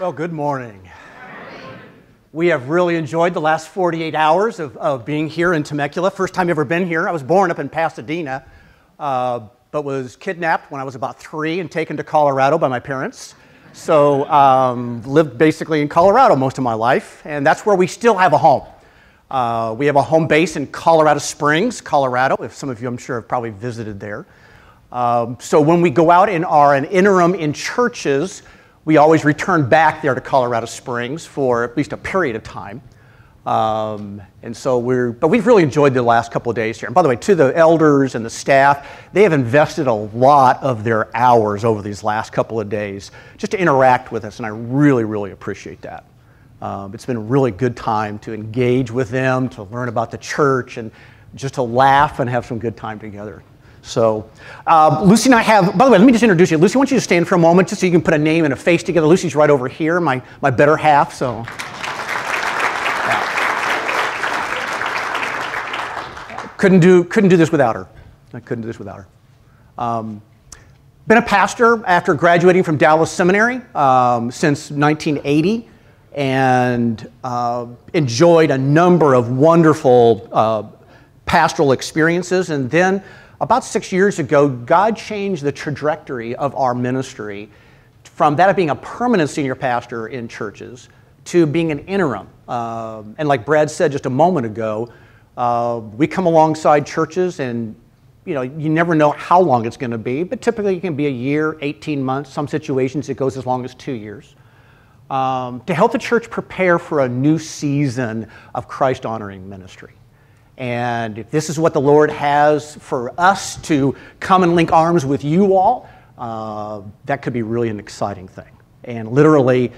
Well, good morning. We have really enjoyed the last 48 hours of, of being here in Temecula. First time ever been here. I was born up in Pasadena, uh, but was kidnapped when I was about three and taken to Colorado by my parents. So um, lived basically in Colorado most of my life, and that's where we still have a home. Uh, we have a home base in Colorado Springs, Colorado. If some of you, I'm sure, have probably visited there. Um, so when we go out and are an interim in churches, we always return back there to Colorado Springs for at least a period of time. Um, and so we're, but we've really enjoyed the last couple of days here. And by the way, to the elders and the staff, they have invested a lot of their hours over these last couple of days just to interact with us, and I really, really appreciate that. Um, it's been a really good time to engage with them, to learn about the church, and just to laugh and have some good time together. So, uh, Lucy and I have, by the way, let me just introduce you. Lucy, I want you to stand for a moment just so you can put a name and a face together. Lucy's right over here, my, my better half, so. Yeah. Couldn't do, couldn't do this without her. I couldn't do this without her. Um, been a pastor after graduating from Dallas Seminary um, since 1980 and uh, enjoyed a number of wonderful uh, pastoral experiences and then about six years ago, God changed the trajectory of our ministry from that of being a permanent senior pastor in churches to being an interim. Uh, and like Brad said just a moment ago, uh, we come alongside churches and you know, you never know how long it's going to be, but typically it can be a year, 18 months. Some situations it goes as long as two years. Um, to help the church prepare for a new season of Christ honoring ministry. And if this is what the Lord has for us to come and link arms with you all, uh, that could be really an exciting thing. And literally,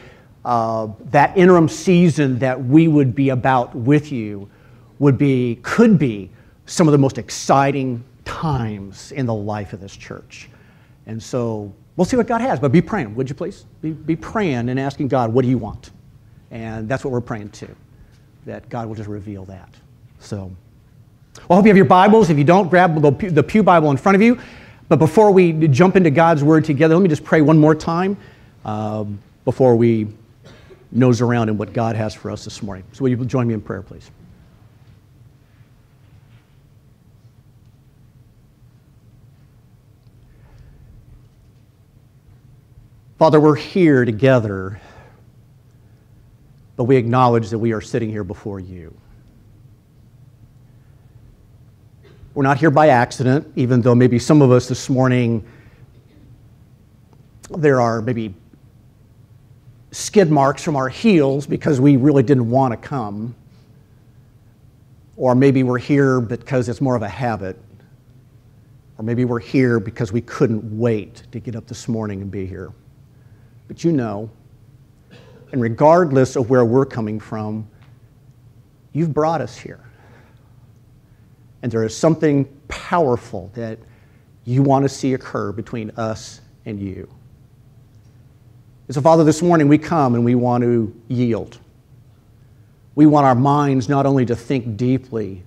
uh, that interim season that we would be about with you would be, could be, some of the most exciting times in the life of this church. And so we'll see what God has, but be praying, would you please? Be, be praying and asking God, what do you want? And that's what we're praying to, that God will just reveal that. So. Well, I hope you have your Bibles. If you don't, grab the Pew Bible in front of you. But before we jump into God's Word together, let me just pray one more time um, before we nose around in what God has for us this morning. So, will you join me in prayer, please? Father, we're here together, but we acknowledge that we are sitting here before you. We're not here by accident, even though maybe some of us this morning, there are maybe skid marks from our heels because we really didn't want to come. Or maybe we're here because it's more of a habit. Or maybe we're here because we couldn't wait to get up this morning and be here. But you know, and regardless of where we're coming from, you've brought us here and there is something powerful that you want to see occur between us and you. And so, Father, this morning we come and we want to yield. We want our minds not only to think deeply,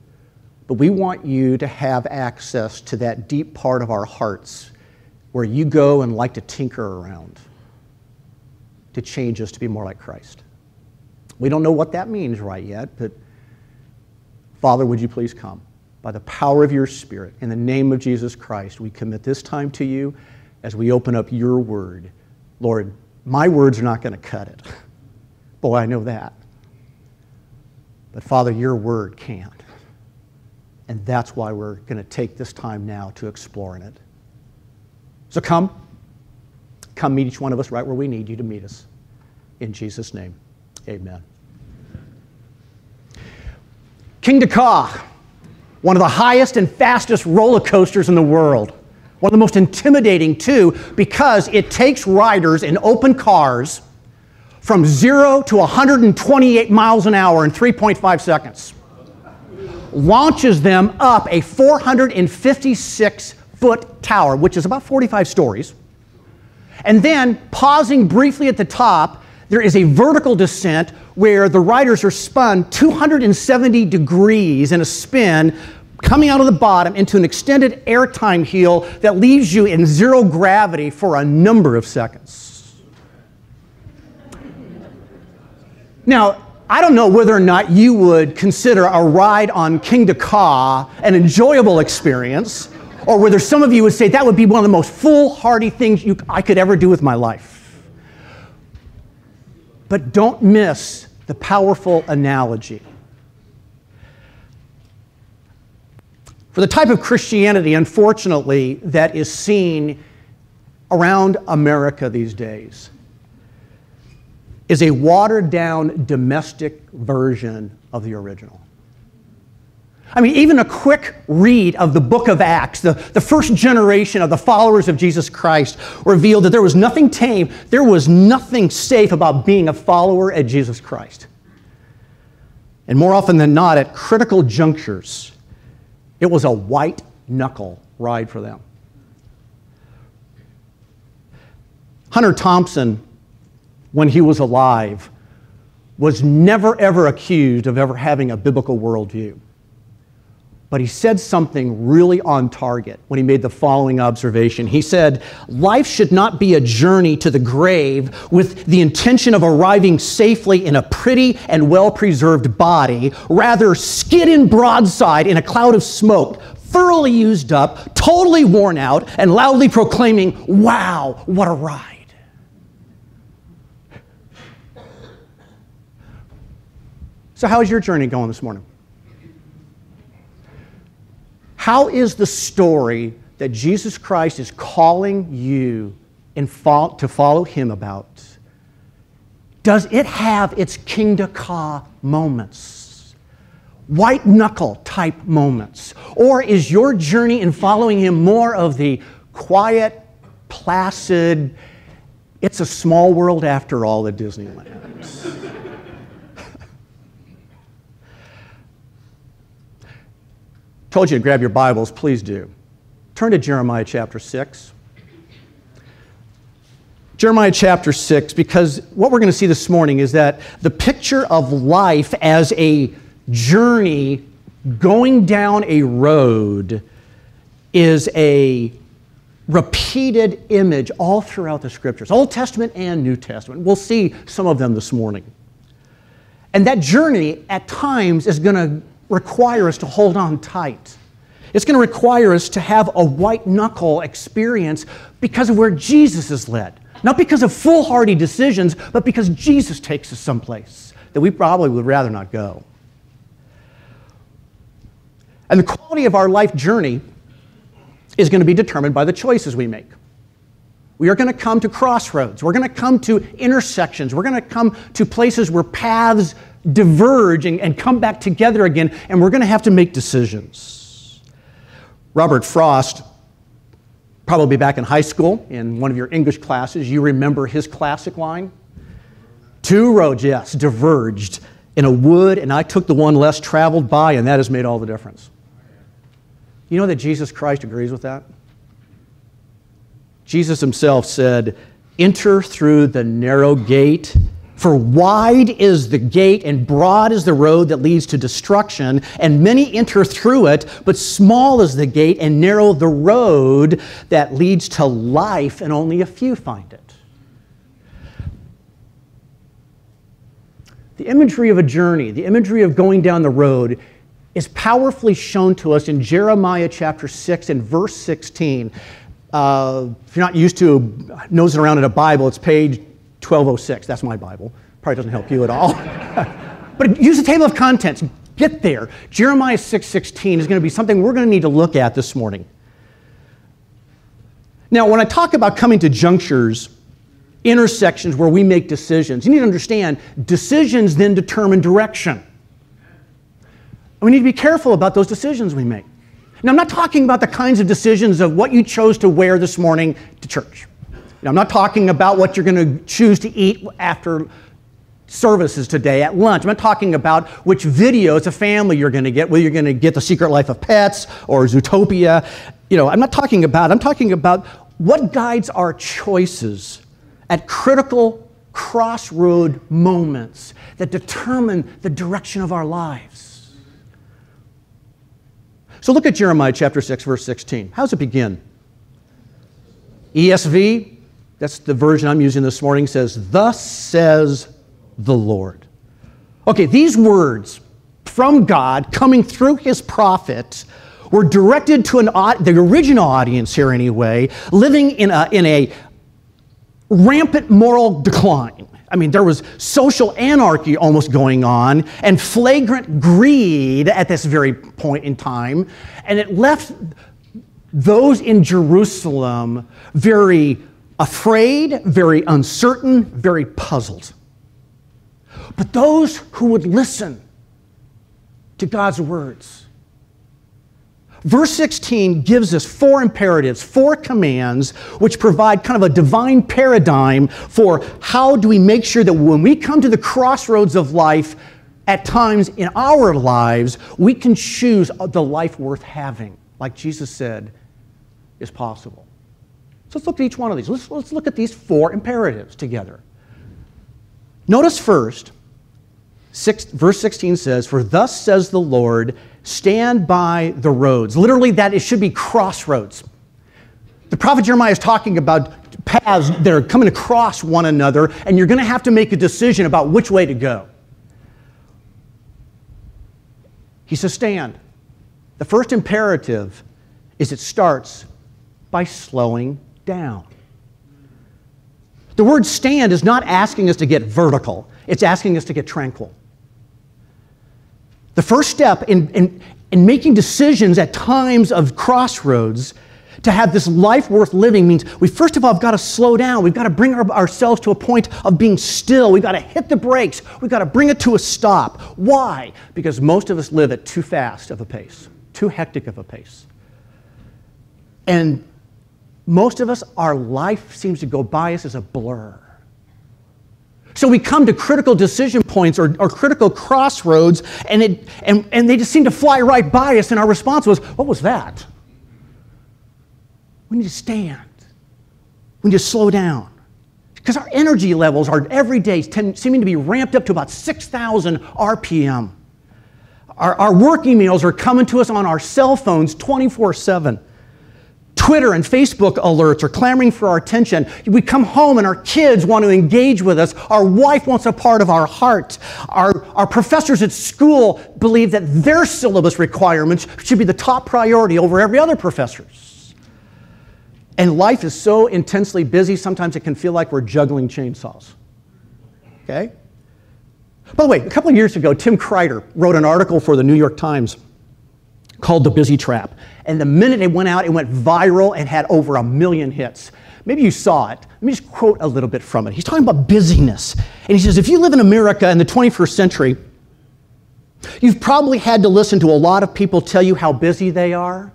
but we want you to have access to that deep part of our hearts where you go and like to tinker around to change us to be more like Christ. We don't know what that means right yet, but Father, would you please come? By the power of your Spirit. In the name of Jesus Christ, we commit this time to you as we open up your word. Lord, my words are not going to cut it. Boy, I know that. But Father, your word can't, And that's why we're going to take this time now to explore in it. So come. Come meet each one of us right where we need you to meet us. In Jesus' name, amen. Kingda Ka one of the highest and fastest roller coasters in the world. One of the most intimidating, too, because it takes riders in open cars from zero to 128 miles an hour in 3.5 seconds. Launches them up a 456 foot tower, which is about 45 stories. And then, pausing briefly at the top, there is a vertical descent where the riders are spun 270 degrees in a spin coming out of the bottom into an extended airtime heel that leaves you in zero gravity for a number of seconds. Now, I don't know whether or not you would consider a ride on Kingda Ka an enjoyable experience, or whether some of you would say that would be one of the most foolhardy things you, I could ever do with my life. But don't miss the powerful analogy. For the type of Christianity, unfortunately, that is seen around America these days, is a watered down domestic version of the original. I mean, even a quick read of the book of Acts, the, the first generation of the followers of Jesus Christ, revealed that there was nothing tame, there was nothing safe about being a follower at Jesus Christ. And more often than not, at critical junctures, it was a white knuckle ride for them. Hunter Thompson when he was alive was never ever accused of ever having a biblical worldview. But he said something really on target when he made the following observation. He said, Life should not be a journey to the grave with the intention of arriving safely in a pretty and well preserved body. Rather, skid in broadside in a cloud of smoke, thoroughly used up, totally worn out, and loudly proclaiming, Wow, what a ride. So, how is your journey going this morning? How is the story that Jesus Christ is calling you fo- to follow Him about? Does it have its Kingda Ka moments? White knuckle type moments? Or is your journey in following Him more of the quiet, placid, it's a small world after all at Disneyland? Told you to grab your Bibles, please do. Turn to Jeremiah chapter 6. Jeremiah chapter 6, because what we're going to see this morning is that the picture of life as a journey going down a road is a repeated image all throughout the scriptures, Old Testament and New Testament. We'll see some of them this morning. And that journey at times is going to require us to hold on tight. It's going to require us to have a white knuckle experience because of where Jesus is led. Not because of foolhardy decisions, but because Jesus takes us someplace that we probably would rather not go. And the quality of our life journey is going to be determined by the choices we make. We are going to come to crossroads. We're going to come to intersections. We're going to come to places where paths diverge and, and come back together again, and we're going to have to make decisions. Robert Frost, probably back in high school, in one of your English classes, you remember his classic line? Two roads, yes, diverged in a wood, and I took the one less traveled by, and that has made all the difference. You know that Jesus Christ agrees with that? Jesus himself said, Enter through the narrow gate for wide is the gate and broad is the road that leads to destruction, and many enter through it, but small is the gate and narrow the road that leads to life, and only a few find it. The imagery of a journey, the imagery of going down the road, is powerfully shown to us in Jeremiah chapter 6 and verse 16. Uh, if you're not used to nosing around in a Bible, it's page 1206. That's my Bible. Probably doesn't help you at all. but use the table of contents. Get there. Jeremiah 6:16 is going to be something we're going to need to look at this morning. Now, when I talk about coming to junctures, intersections where we make decisions, you need to understand decisions then determine direction. we need to be careful about those decisions we make. Now, I'm not talking about the kinds of decisions of what you chose to wear this morning to church. I'm not talking about what you're going to choose to eat after services today at lunch. I'm not talking about which video as a family you're going to get, whether you're going to get The Secret Life of Pets or Zootopia. You know, I'm not talking about, I'm talking about what guides our choices at critical crossroad moments that determine the direction of our lives. So look at Jeremiah chapter 6, verse 16. How does it begin? ESV, that's the version I'm using this morning, says, Thus says the Lord. Okay, these words from God coming through his prophet were directed to an, the original audience here anyway, living in a, in a rampant moral decline. I mean, there was social anarchy almost going on and flagrant greed at this very point in time. And it left those in Jerusalem very afraid, very uncertain, very puzzled. But those who would listen to God's words, Verse 16 gives us four imperatives, four commands, which provide kind of a divine paradigm for how do we make sure that when we come to the crossroads of life, at times in our lives, we can choose the life worth having, like Jesus said is possible. So let's look at each one of these. Let's, let's look at these four imperatives together. Notice first, six, verse 16 says, For thus says the Lord, stand by the roads. Literally, that it should be crossroads. The prophet Jeremiah is talking about paths that are coming across one another, and you're going to have to make a decision about which way to go. He says, Stand. The first imperative is it starts by slowing down. The word stand is not asking us to get vertical, it's asking us to get tranquil. The first step in, in, in making decisions at times of crossroads to have this life worth living means we first of all have got to slow down. We've got to bring our, ourselves to a point of being still. We've got to hit the brakes. We've got to bring it to a stop. Why? Because most of us live at too fast of a pace, too hectic of a pace. And most of us, our life seems to go by us as a blur. So we come to critical decision points or, or critical crossroads, and, it, and, and they just seem to fly right by us, and our response was, What was that? We need to stand. We need to slow down. Because our energy levels are every day tend, seeming to be ramped up to about 6,000 RPM. Our, our work emails are coming to us on our cell phones 24 7. Twitter and Facebook alerts are clamoring for our attention. We come home and our kids want to engage with us. Our wife wants a part of our heart. Our, our professors at school believe that their syllabus requirements should be the top priority over every other professor's. And life is so intensely busy, sometimes it can feel like we're juggling chainsaws. Okay? By the way, a couple of years ago, Tim Kreider wrote an article for the New York Times called The Busy Trap. And the minute it went out, it went viral and had over a million hits. Maybe you saw it. Let me just quote a little bit from it. He's talking about busyness. And he says, if you live in America in the 21st century, you've probably had to listen to a lot of people tell you how busy they are.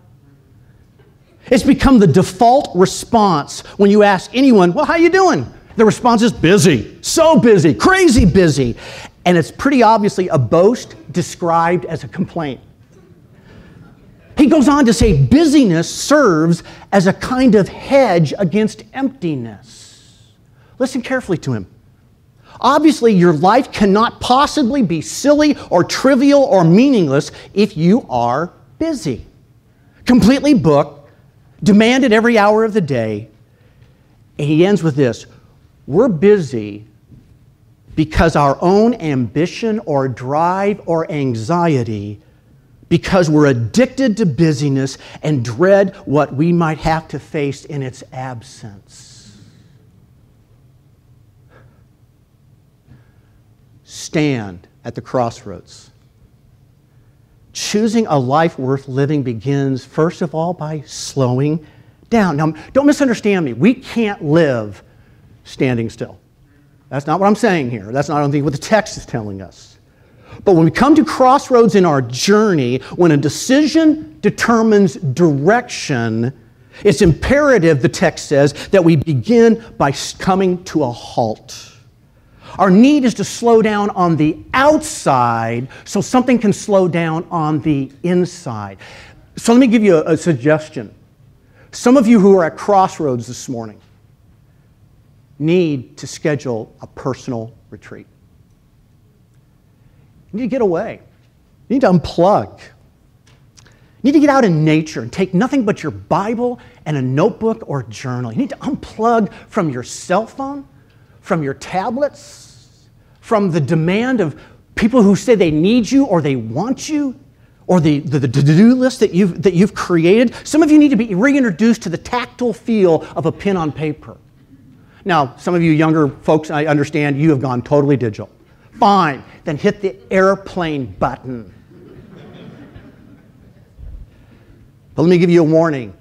It's become the default response when you ask anyone, well, how are you doing? The response is busy, so busy, crazy busy. And it's pretty obviously a boast described as a complaint. He goes on to say busyness serves as a kind of hedge against emptiness. Listen carefully to him. Obviously, your life cannot possibly be silly or trivial or meaningless if you are busy, completely booked, demanded every hour of the day. And he ends with this We're busy because our own ambition or drive or anxiety because we're addicted to busyness and dread what we might have to face in its absence. Stand at the crossroads. Choosing a life worth living begins, first of all, by slowing down. Now, don't misunderstand me. We can't live standing still. That's not what I'm saying here. That's not what the text is telling us. But when we come to crossroads in our journey, when a decision determines direction, it's imperative, the text says, that we begin by coming to a halt. Our need is to slow down on the outside so something can slow down on the inside. So let me give you a, a suggestion. Some of you who are at crossroads this morning need to schedule a personal retreat. You need to get away. You need to unplug. You need to get out in nature and take nothing but your Bible and a notebook or journal. You need to unplug from your cell phone, from your tablets, from the demand of people who say they need you or they want you, or the, the, the to-do list that you've, that you've created. Some of you need to be reintroduced to the tactile feel of a pen on paper. Now, some of you younger folks, I understand you have gone totally digital. Fine, then hit the airplane button. but let me give you a warning.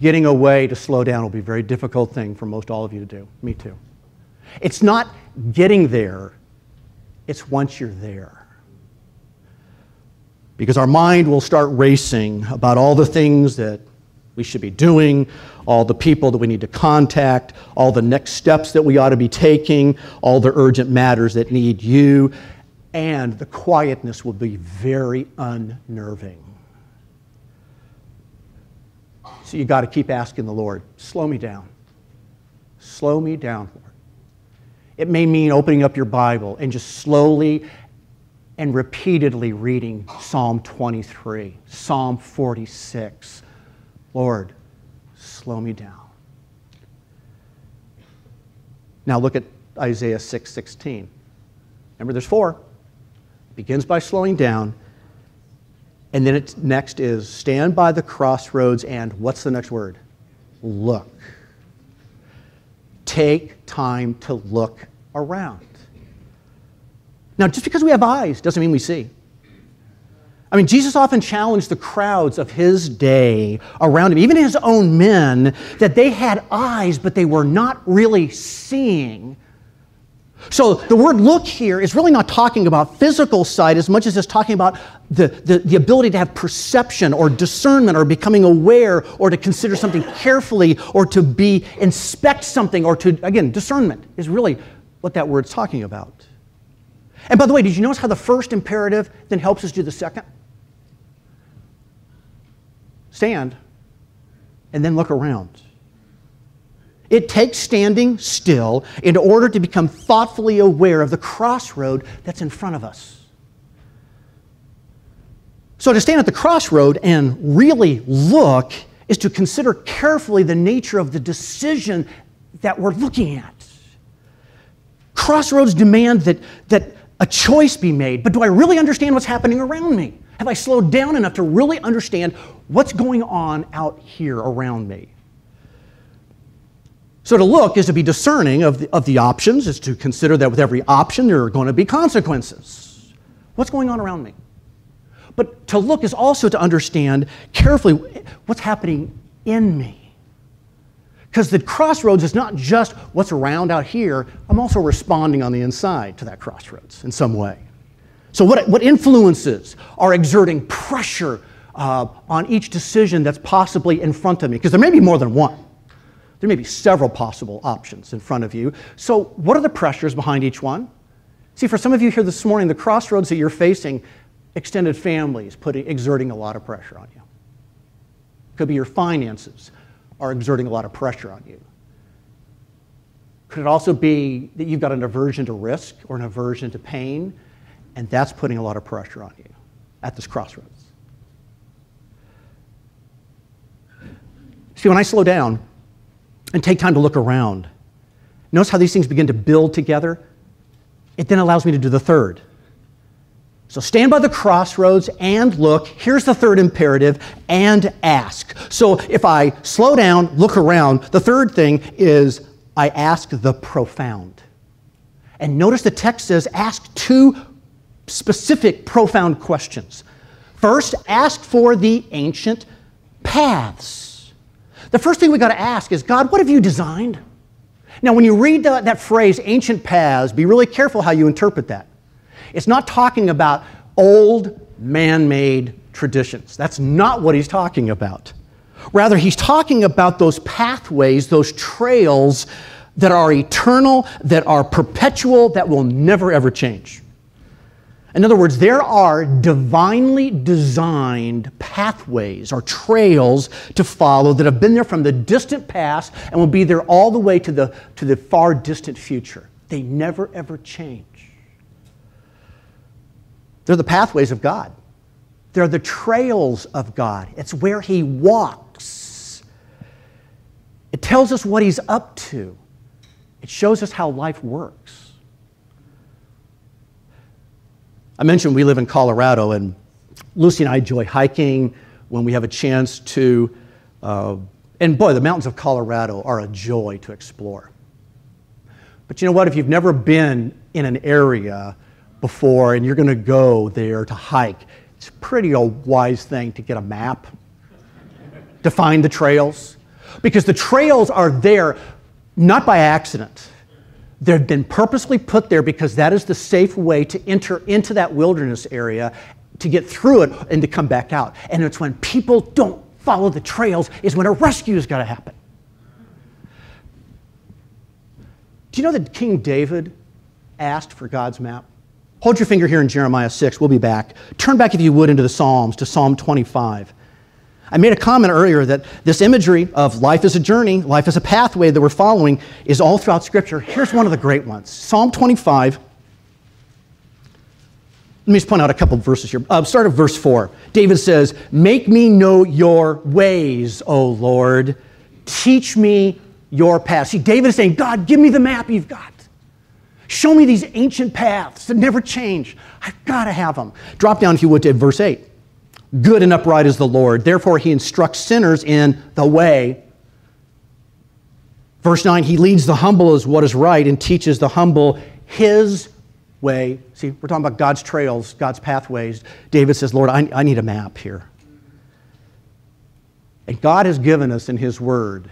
Getting away to slow down will be a very difficult thing for most all of you to do. Me too. It's not getting there, it's once you're there. Because our mind will start racing about all the things that we should be doing, all the people that we need to contact, all the next steps that we ought to be taking, all the urgent matters that need you, and the quietness will be very unnerving. So you got to keep asking the Lord, slow me down. Slow me down, Lord. It may mean opening up your Bible and just slowly and repeatedly reading Psalm 23, Psalm 46. Lord, slow me down. Now look at Isaiah 6 16. Remember, there's four. It begins by slowing down, and then it's next is stand by the crossroads and what's the next word? Look. Take time to look around. Now, just because we have eyes doesn't mean we see. I mean, Jesus often challenged the crowds of his day around him, even his own men, that they had eyes, but they were not really seeing. So the word look here is really not talking about physical sight as much as it's talking about the, the, the, ability to have perception or discernment or becoming aware or to consider something carefully or to be inspect something or to, again, discernment is really what that word's talking about. And by the way, did you notice how the first imperative then helps us do the second? Stand and then look around. It takes standing still in order to become thoughtfully aware of the crossroad that's in front of us. So, to stand at the crossroad and really look is to consider carefully the nature of the decision that we're looking at. Crossroads demand that, that a choice be made, but do I really understand what's happening around me? Have I slowed down enough to really understand what's going on out here around me? So to look is to be discerning of the, of the options, is to consider that with every option there are going to be consequences. What's going on around me? But to look is also to understand carefully what's happening in me. Because the crossroads is not just what's around out here, I'm also responding on the inside to that crossroads in some way. So, what, what influences are exerting pressure uh, on each decision that's possibly in front of me? Because there may be more than one. There may be several possible options in front of you. So, what are the pressures behind each one? See, for some of you here this morning, the crossroads that you're facing, extended families putting, exerting a lot of pressure on you. Could be your finances, are exerting a lot of pressure on you? Could it also be that you've got an aversion to risk or an aversion to pain, and that's putting a lot of pressure on you at this crossroads? See, when I slow down and take time to look around, notice how these things begin to build together? It then allows me to do the third. So stand by the crossroads and look. Here's the third imperative and ask. So if I slow down, look around, the third thing is I ask the profound. And notice the text says ask two specific profound questions. First, ask for the ancient paths. The first thing we got to ask is God, what have you designed? Now, when you read the, that phrase, ancient paths, be really careful how you interpret that. It's not talking about old man made traditions. That's not what he's talking about. Rather, he's talking about those pathways, those trails that are eternal, that are perpetual, that will never ever change. In other words, there are divinely designed pathways or trails to follow that have been there from the distant past and will be there all the way to the, to the far distant future. They never ever change. They're the pathways of God. They're the trails of God. It's where He walks. It tells us what He's up to. It shows us how life works. I mentioned we live in Colorado, and Lucy and I enjoy hiking when we have a chance to. Uh, and boy, the mountains of Colorado are a joy to explore. But you know what? If you've never been in an area before and you're going to go there to hike, it's pretty a wise thing to get a map to find the trails. Because the trails are there not by accident. They've been purposely put there because that is the safe way to enter into that wilderness area, to get through it, and to come back out. And it's when people don't follow the trails is when a rescue is going to happen. Do you know that King David asked for God's map? Hold your finger here in Jeremiah 6. We'll be back. Turn back, if you would, into the Psalms to Psalm 25. I made a comment earlier that this imagery of life as a journey, life as a pathway that we're following, is all throughout Scripture. Here's one of the great ones Psalm 25. Let me just point out a couple verses here. Uh, start at verse 4. David says, Make me know your ways, O Lord. Teach me your paths. See, David is saying, God, give me the map you've got. Show me these ancient paths that never change. I've got to have them. Drop down, if you would, to verse 8. Good and upright is the Lord. Therefore, he instructs sinners in the way. Verse 9, he leads the humble as what is right and teaches the humble his way. See, we're talking about God's trails, God's pathways. David says, Lord, I, I need a map here. And God has given us in his word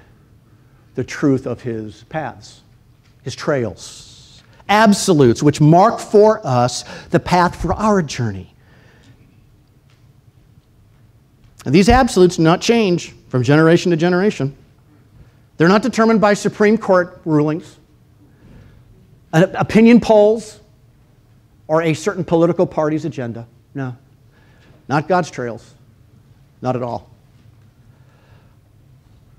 the truth of his paths, his trails, absolutes, which mark for us the path for our journey. And these absolutes do not change from generation to generation. They're not determined by Supreme Court rulings, opinion polls, or a certain political party's agenda. No. Not God's trails. Not at all.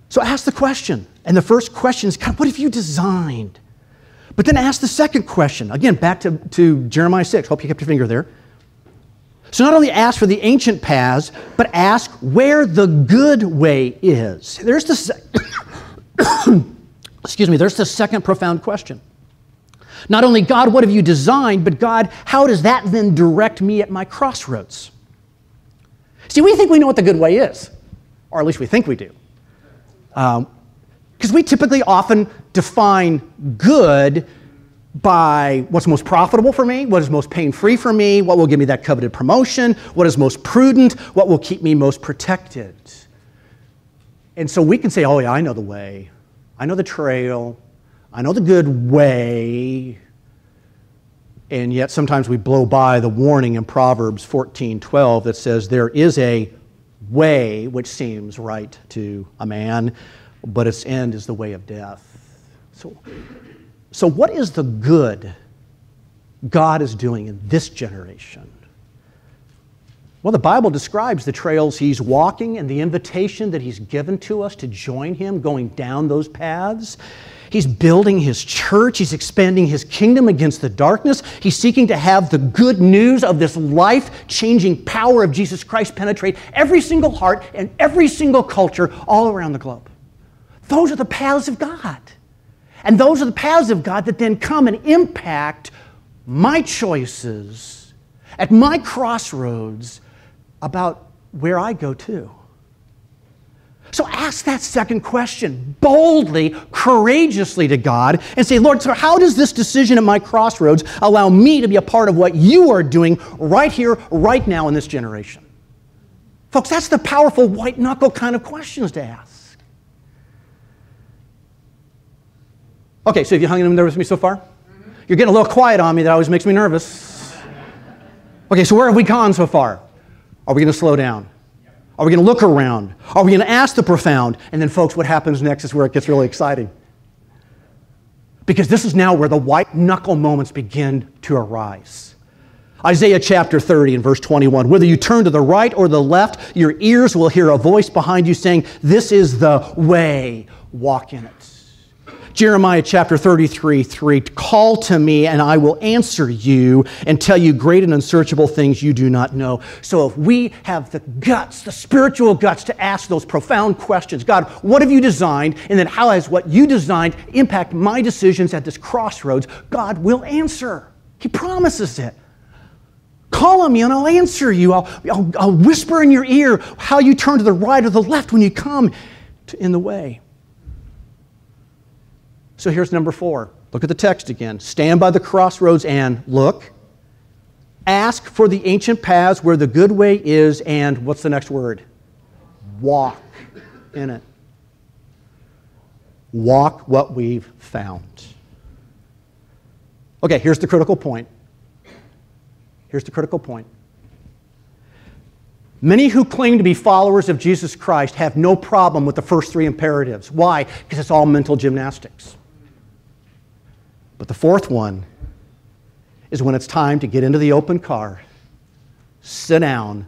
So ask the question. And the first question is God, what have you designed? But then ask the second question. Again, back to, to Jeremiah 6. Hope you kept your finger there. So not only ask for the ancient paths, but ask where the good way is. There's the se- excuse me, there's the second profound question. Not only God, what have you designed, but God, how does that then direct me at my crossroads? See, we think we know what the good way is, or at least we think we do. Because um, we typically often define good by what's most profitable for me, what is most pain free for me, what will give me that coveted promotion, what is most prudent, what will keep me most protected. And so we can say, oh, yeah, I know the way, I know the trail, I know the good way. And yet sometimes we blow by the warning in Proverbs 14 12 that says, there is a way which seems right to a man, but its end is the way of death. So so, what is the good God is doing in this generation? Well, the Bible describes the trails he's walking and the invitation that he's given to us to join him going down those paths. He's building his church. He's expanding his kingdom against the darkness. He's seeking to have the good news of this life changing power of Jesus Christ penetrate every single heart and every single culture all around the globe. Those are the paths of God. And those are the paths of God that then come and impact my choices at my crossroads about where I go to. So ask that second question boldly, courageously to God and say, Lord, so how does this decision at my crossroads allow me to be a part of what you are doing right here, right now in this generation? Folks, that's the powerful white knuckle kind of questions to ask. Okay, so have you hung in there with me so far? You're getting a little quiet on me, that always makes me nervous. Okay, so where have we gone so far? Are we going to slow down? Are we going to look around? Are we going to ask the profound? And then, folks, what happens next is where it gets really exciting. Because this is now where the white knuckle moments begin to arise. Isaiah chapter 30 and verse 21 Whether you turn to the right or the left, your ears will hear a voice behind you saying, This is the way, walk in it. Jeremiah chapter 33, 3 Call to me, and I will answer you and tell you great and unsearchable things you do not know. So if we have the guts, the spiritual guts to ask those profound questions God, what have you designed? And then how has what you designed impact my decisions at this crossroads? God will answer. He promises it. Call on me and I'll answer you. I'll, I'll, I'll whisper in your ear how you turn to the right or the left when you come to, in the way. So here's number four. Look at the text again. Stand by the crossroads and look. Ask for the ancient paths where the good way is, and what's the next word? Walk in it. Walk what we've found. Okay, here's the critical point. Here's the critical point. Many who claim to be followers of Jesus Christ have no problem with the first three imperatives. Why? Because it's all mental gymnastics. But the fourth one is when it's time to get into the open car, sit down,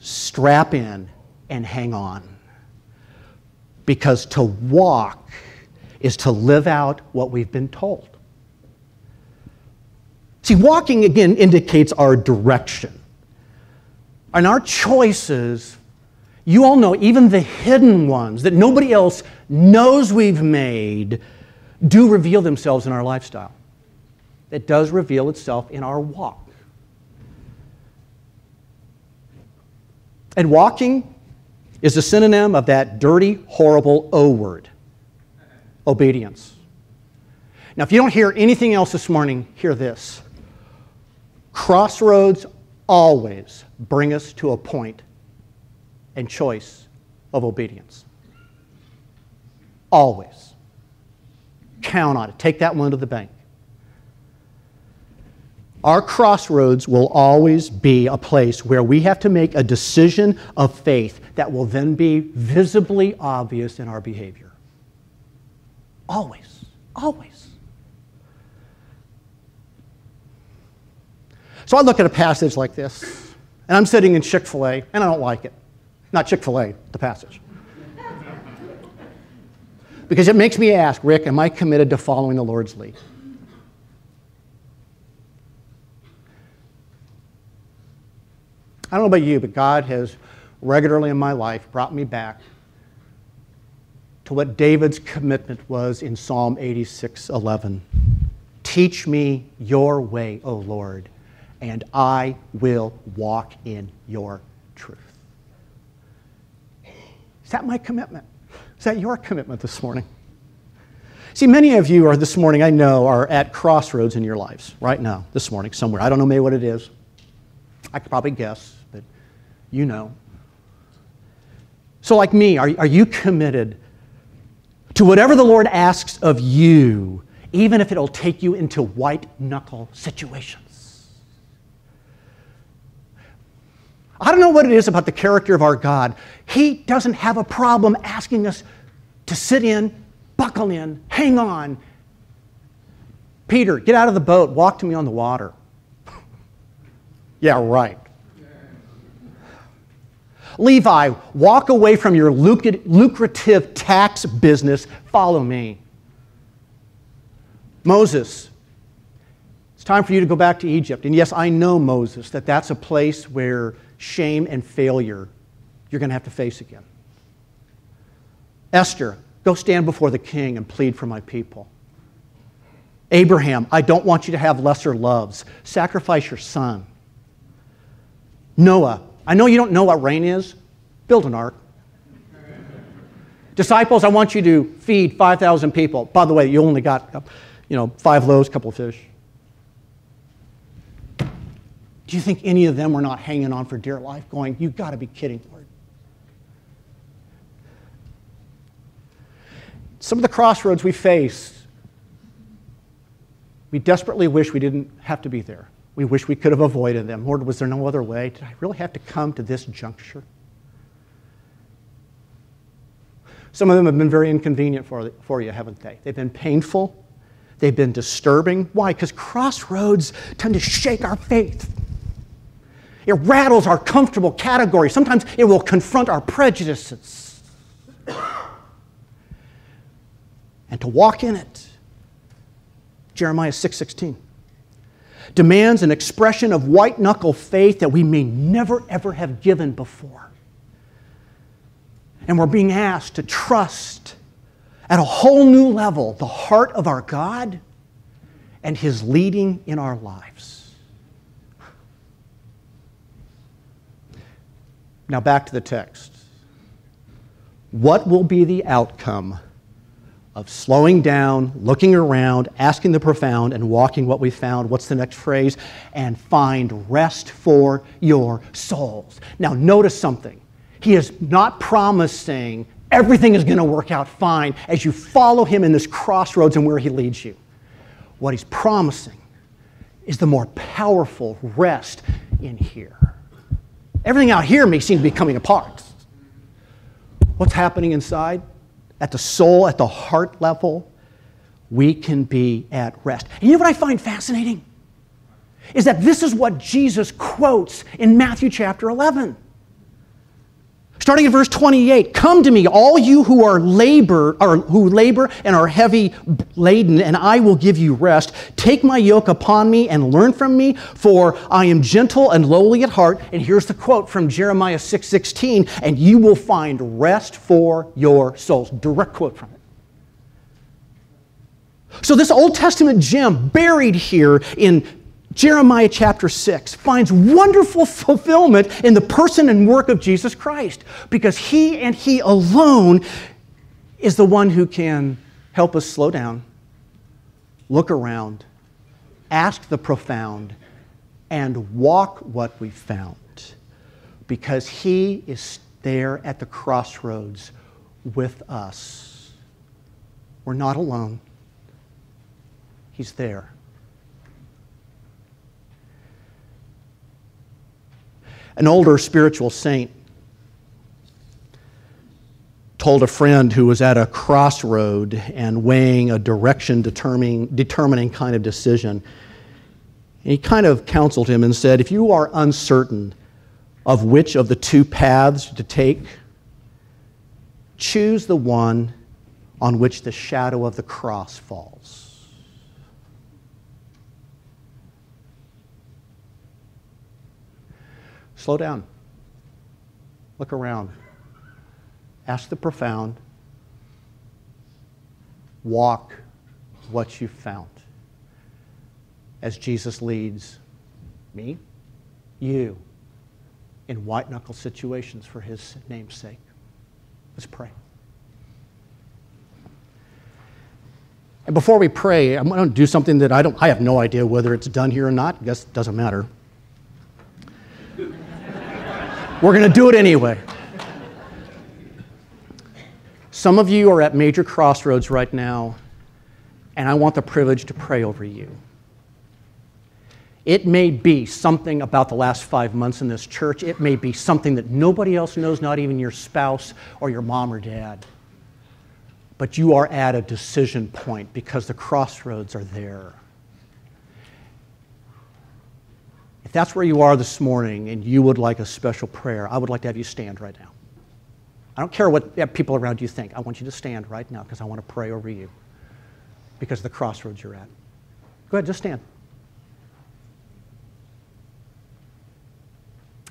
strap in, and hang on. Because to walk is to live out what we've been told. See, walking again indicates our direction. And our choices, you all know, even the hidden ones that nobody else knows we've made, do reveal themselves in our lifestyle. It does reveal itself in our walk. And walking is a synonym of that dirty, horrible O word obedience. Now, if you don't hear anything else this morning, hear this. Crossroads always bring us to a point and choice of obedience. Always. Count on it. Take that one to the bank. Our crossroads will always be a place where we have to make a decision of faith that will then be visibly obvious in our behavior. Always. Always. So I look at a passage like this, and I'm sitting in Chick fil A, and I don't like it. Not Chick fil A, the passage. Because it makes me ask, Rick, am I committed to following the Lord's lead? I don't know about you, but God has regularly in my life brought me back to what David's commitment was in Psalm 86 11. Teach me your way, O Lord, and I will walk in your truth. Is that my commitment? Is that your commitment this morning? See, many of you are this morning, I know, are at crossroads in your lives right now, this morning, somewhere. I don't know maybe what it is. I could probably guess, but you know. So, like me, are, are you committed to whatever the Lord asks of you, even if it'll take you into white knuckle situations. I don't know what it is about the character of our God. He doesn't have a problem asking us to sit in, buckle in, hang on. Peter, get out of the boat, walk to me on the water. yeah, right. Levi, walk away from your lucrative tax business, follow me. Moses, it's time for you to go back to Egypt. And yes, I know, Moses, that that's a place where shame and failure you're going to have to face again. Esther, go stand before the king and plead for my people. Abraham, I don't want you to have lesser loves. Sacrifice your son. Noah, I know you don't know what rain is. Build an ark. Disciples, I want you to feed 5,000 people. By the way, you only got, you know, five loaves, couple of fish. Do you think any of them were not hanging on for dear life, going, You've got to be kidding, Lord? Some of the crossroads we face, we desperately wish we didn't have to be there. We wish we could have avoided them. Lord, was there no other way? Did I really have to come to this juncture? Some of them have been very inconvenient for, for you, haven't they? They've been painful. They've been disturbing. Why? Because crossroads tend to shake our faith. It rattles our comfortable categories. Sometimes it will confront our prejudices. and to walk in it, Jeremiah 6:16 demands an expression of white knuckle faith that we may never ever have given before. And we're being asked to trust at a whole new level the heart of our God and His leading in our lives. Now back to the text. What will be the outcome of slowing down, looking around, asking the profound, and walking what we found? What's the next phrase? And find rest for your souls. Now, notice something. He is not promising everything is going to work out fine as you follow him in this crossroads and where he leads you. What he's promising is the more powerful rest in here. Everything out here may seem to be coming apart. What's happening inside? At the soul, at the heart level, we can be at rest. And you know what I find fascinating? Is that this is what Jesus quotes in Matthew chapter 11. Starting at verse 28, come to me, all you who are labor or who labor and are heavy laden, and I will give you rest. Take my yoke upon me and learn from me, for I am gentle and lowly at heart. And here's the quote from Jeremiah 6:16, and you will find rest for your souls. Direct quote from it. So this Old Testament gem buried here in Jeremiah chapter 6 finds wonderful fulfillment in the person and work of Jesus Christ because he and he alone is the one who can help us slow down, look around, ask the profound, and walk what we found because he is there at the crossroads with us. We're not alone, he's there. An older spiritual saint told a friend who was at a crossroad and weighing a direction determining, determining kind of decision. he kind of counseled him and said, If you are uncertain of which of the two paths to take, choose the one on which the shadow of the cross falls. Slow down. Look around. Ask the profound. Walk what you found. As Jesus leads me, you, in white knuckle situations for his name's sake. Let's pray. And before we pray, I'm going to do something that I don't I have no idea whether it's done here or not. I guess it doesn't matter. We're going to do it anyway. Some of you are at major crossroads right now, and I want the privilege to pray over you. It may be something about the last five months in this church. It may be something that nobody else knows, not even your spouse or your mom or dad. But you are at a decision point because the crossroads are there. That's where you are this morning and you would like a special prayer, I would like to have you stand right now. I don't care what people around you think. I want you to stand right now because I want to pray over you because of the crossroads you're at. Go ahead, just stand.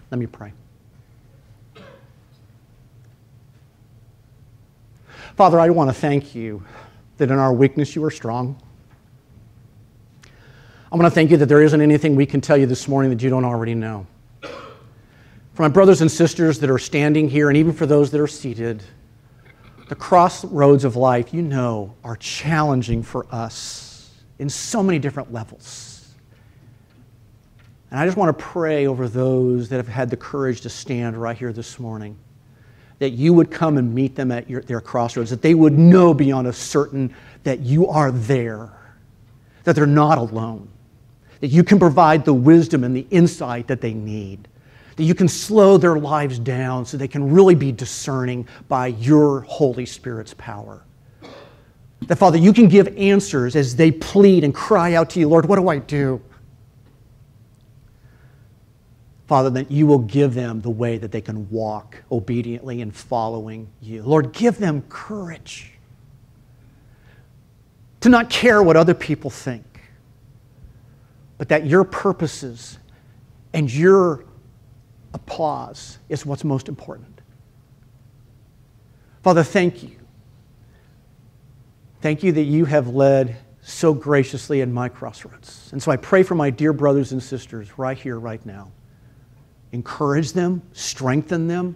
Let me pray. Father, I want to thank you that in our weakness you are strong. I want to thank you that there isn't anything we can tell you this morning that you don't already know. For my brothers and sisters that are standing here, and even for those that are seated, the crossroads of life, you know, are challenging for us in so many different levels. And I just want to pray over those that have had the courage to stand right here this morning, that you would come and meet them at your, their crossroads, that they would know beyond a certain that you are there, that they're not alone that you can provide the wisdom and the insight that they need, that you can slow their lives down so they can really be discerning by your Holy Spirit's power. That, Father, you can give answers as they plead and cry out to you, Lord, what do I do? Father, that you will give them the way that they can walk obediently in following you. Lord, give them courage to not care what other people think but that your purposes and your applause is what's most important. Father, thank you. Thank you that you have led so graciously in my crossroads. And so I pray for my dear brothers and sisters right here, right now, encourage them, strengthen them,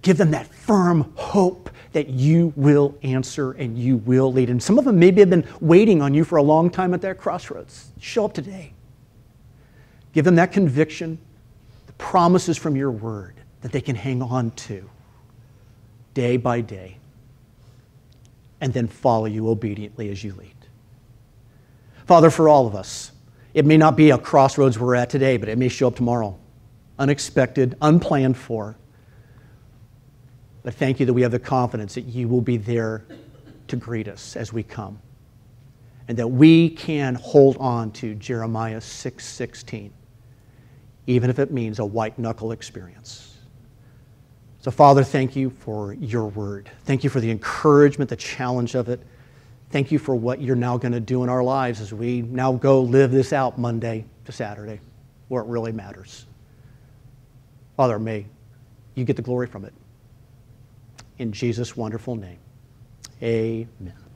give them that firm hope that you will answer and you will lead. And some of them maybe have been waiting on you for a long time at that crossroads. Show up today. Give them that conviction, the promises from your word that they can hang on to day by day, and then follow you obediently as you lead. Father, for all of us, it may not be a crossroads we're at today, but it may show up tomorrow. Unexpected, unplanned for. But thank you that we have the confidence that you will be there to greet us as we come. And that we can hold on to Jeremiah 6:16, even if it means a white knuckle experience. So, Father, thank you for your word. Thank you for the encouragement, the challenge of it. Thank you for what you're now going to do in our lives as we now go live this out Monday to Saturday, where it really matters. Father, may you get the glory from it. In Jesus' wonderful name, amen.